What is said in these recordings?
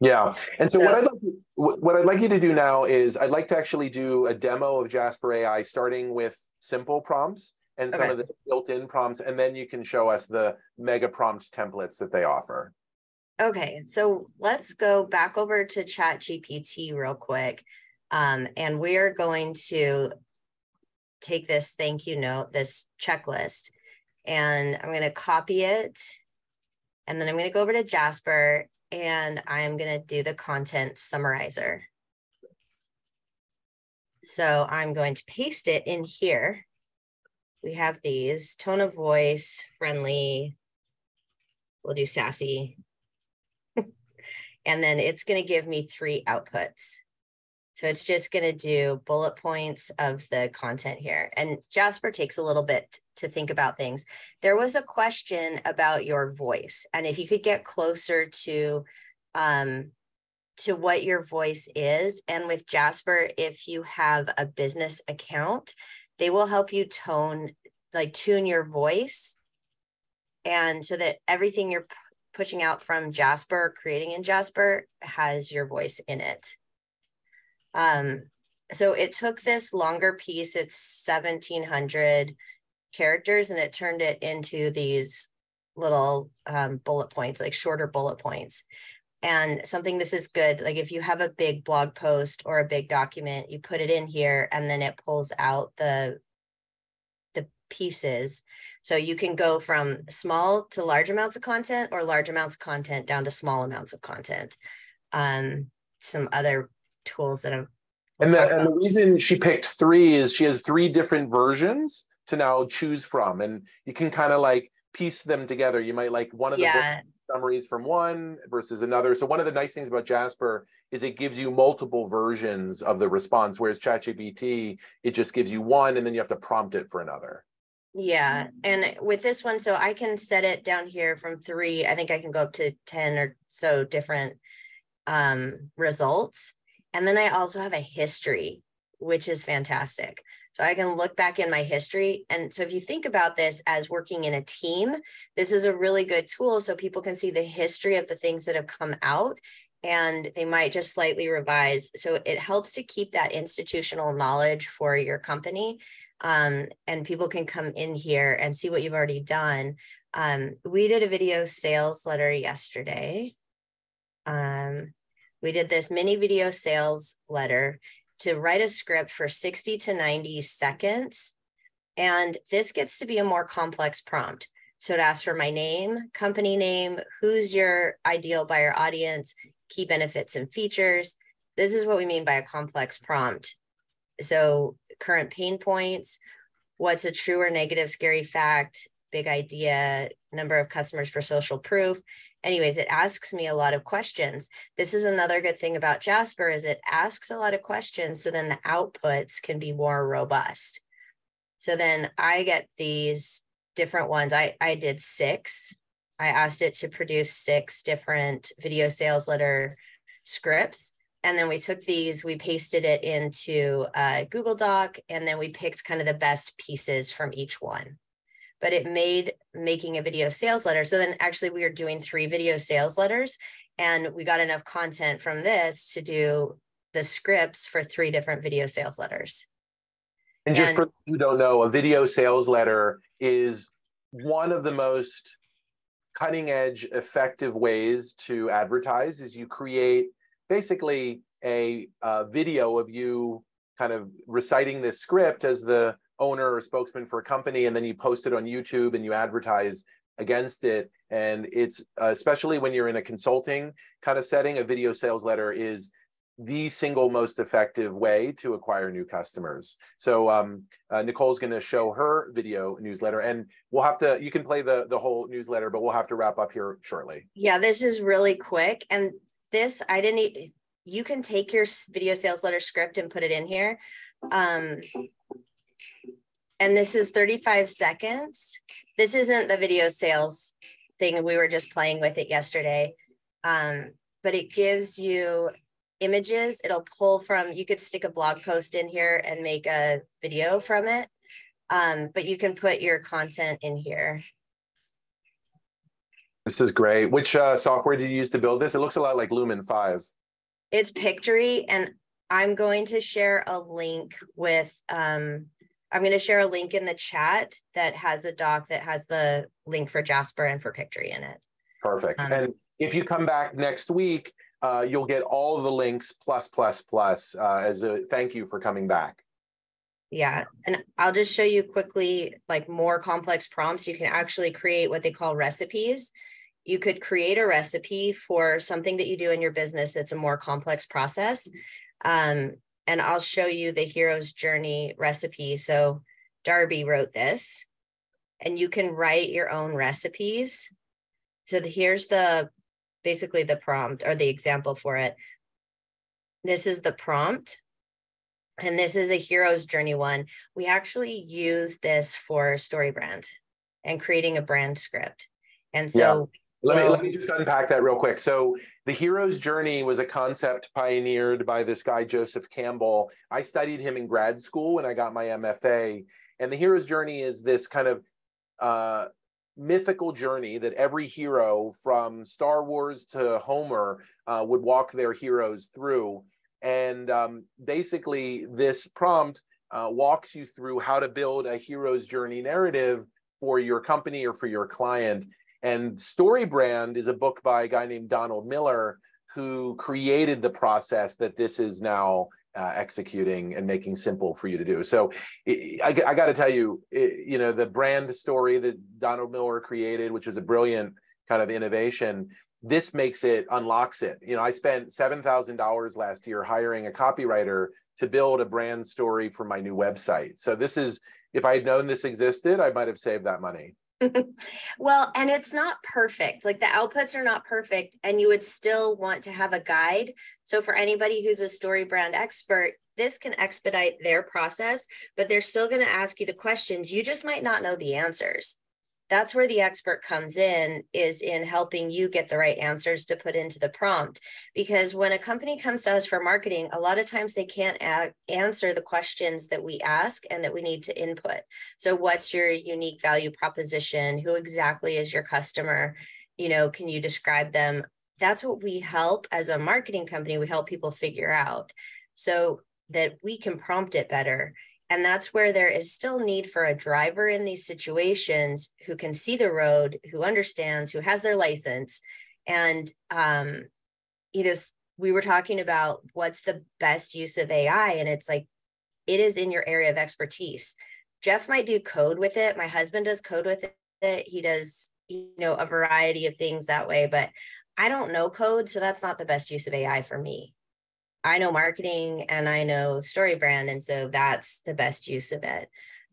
Yeah. And so, so what I'd like what I'd like you to do now is I'd like to actually do a demo of Jasper AI starting with simple prompts and some okay. of the built-in prompts and then you can show us the mega prompt templates that they offer. Okay. So, let's go back over to Chat GPT real quick. Um, and we're going to take this thank you note, this checklist, and I'm going to copy it. And then I'm going to go over to Jasper and I'm going to do the content summarizer. So I'm going to paste it in here. We have these tone of voice, friendly, we'll do sassy. and then it's going to give me three outputs. So it's just going to do bullet points of the content here. And Jasper takes a little bit to think about things. There was a question about your voice, and if you could get closer to um, to what your voice is. And with Jasper, if you have a business account, they will help you tone, like tune your voice, and so that everything you're pushing out from Jasper, creating in Jasper, has your voice in it. Um, so it took this longer piece, it's 1700 characters, and it turned it into these little um, bullet points, like shorter bullet points. And something this is good, like if you have a big blog post or a big document, you put it in here and then it pulls out the the pieces. So you can go from small to large amounts of content or large amounts of content down to small amounts of content. Um, some other tools that have. And the, and the reason she picked three is she has three different versions to now choose from, and you can kind of like piece them together. You might like one of the yeah. summaries from one versus another. So one of the nice things about Jasper is it gives you multiple versions of the response, whereas ChatGPT it just gives you one, and then you have to prompt it for another. Yeah. And with this one, so I can set it down here from three. I think I can go up to 10 or so different um, results. And then I also have a history, which is fantastic. So I can look back in my history. And so if you think about this as working in a team, this is a really good tool so people can see the history of the things that have come out and they might just slightly revise. So it helps to keep that institutional knowledge for your company. Um, and people can come in here and see what you've already done. Um, we did a video sales letter yesterday. Um, we did this mini video sales letter to write a script for 60 to 90 seconds. And this gets to be a more complex prompt. So it asks for my name, company name, who's your ideal buyer audience, key benefits and features. This is what we mean by a complex prompt. So current pain points, what's a true or negative scary fact, big idea, number of customers for social proof, anyways, it asks me a lot of questions. This is another good thing about Jasper is it asks a lot of questions. So then the outputs can be more robust. So then I get these different ones. I, I did six. I asked it to produce six different video sales letter scripts. And then we took these, we pasted it into a Google Doc, and then we picked kind of the best pieces from each one but it made making a video sales letter. So then actually we were doing three video sales letters and we got enough content from this to do the scripts for three different video sales letters. And just and, for who don't know, a video sales letter is one of the most cutting edge effective ways to advertise is you create basically a, a video of you kind of reciting this script as the owner or spokesman for a company and then you post it on YouTube and you advertise against it and it's uh, especially when you're in a consulting kind of setting a video sales letter is the single most effective way to acquire new customers. So um, uh, Nicole's going to show her video newsletter, and we'll have to. You can play the the whole newsletter, but we'll have to wrap up here shortly. Yeah, this is really quick, and this I didn't. You can take your video sales letter script and put it in here. Um, and this is 35 seconds. This isn't the video sales thing. We were just playing with it yesterday. Um, but it gives you images. It'll pull from, you could stick a blog post in here and make a video from it. Um, but you can put your content in here. This is great. Which uh, software did you use to build this? It looks a lot like Lumen 5. It's Pictory, and I'm going to share a link with um, I'm going to share a link in the chat that has a doc that has the link for Jasper and for Pictory in it. Perfect. Um, and if you come back next week, uh, you'll get all the links plus plus plus uh, as a thank you for coming back. Yeah, and I'll just show you quickly like more complex prompts. You can actually create what they call recipes. You could create a recipe for something that you do in your business that's a more complex process. Um, and I'll show you the hero's journey recipe. So Darby wrote this, and you can write your own recipes. So the, here's the basically the prompt or the example for it. This is the prompt. And this is a hero's journey one. We actually use this for story brand and creating a brand script. And so let me let me just unpack that real quick. So the hero's journey was a concept pioneered by this guy Joseph Campbell. I studied him in grad school when I got my MFA, and the hero's journey is this kind of uh, mythical journey that every hero from Star Wars to Homer uh, would walk their heroes through. And um, basically, this prompt uh, walks you through how to build a hero's journey narrative for your company or for your client. And StoryBrand is a book by a guy named Donald Miller who created the process that this is now uh, executing and making simple for you to do. So it, I, I got to tell you, it, you know, the brand story that Donald Miller created, which was a brilliant kind of innovation, this makes it unlocks it. You know, I spent seven thousand dollars last year hiring a copywriter to build a brand story for my new website. So this is, if I had known this existed, I might have saved that money. well, and it's not perfect. Like the outputs are not perfect, and you would still want to have a guide. So, for anybody who's a story brand expert, this can expedite their process, but they're still going to ask you the questions. You just might not know the answers that's where the expert comes in is in helping you get the right answers to put into the prompt. Because when a company comes to us for marketing a lot of times they can't answer the questions that we ask and that we need to input. So what's your unique value proposition? Who exactly is your customer? You know can you describe them? That's what we help as a marketing company we help people figure out so that we can prompt it better and that's where there is still need for a driver in these situations who can see the road, who understands, who has their license. And um, it is, we were talking about what's the best use of AI. And it's like, it is in your area of expertise. Jeff might do code with it. My husband does code with it. He does, you know, a variety of things that way, but I don't know code. So that's not the best use of AI for me. I know marketing and I know story brand. And so that's the best use of it.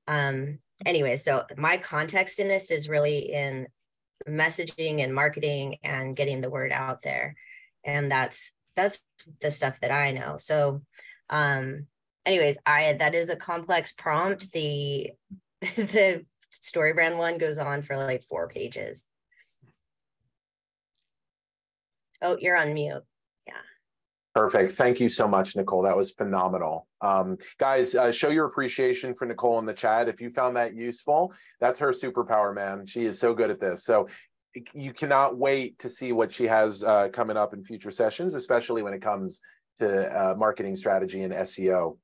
Um, anyway, so my context in this is really in messaging and marketing and getting the word out there. And that's that's the stuff that I know. So um anyways, I that is a complex prompt. The the story brand one goes on for like four pages. Oh, you're on mute. Perfect. Thank you so much, Nicole. That was phenomenal. Um, guys, uh, show your appreciation for Nicole in the chat. If you found that useful, that's her superpower, man. She is so good at this. So you cannot wait to see what she has uh, coming up in future sessions, especially when it comes to uh, marketing strategy and SEO.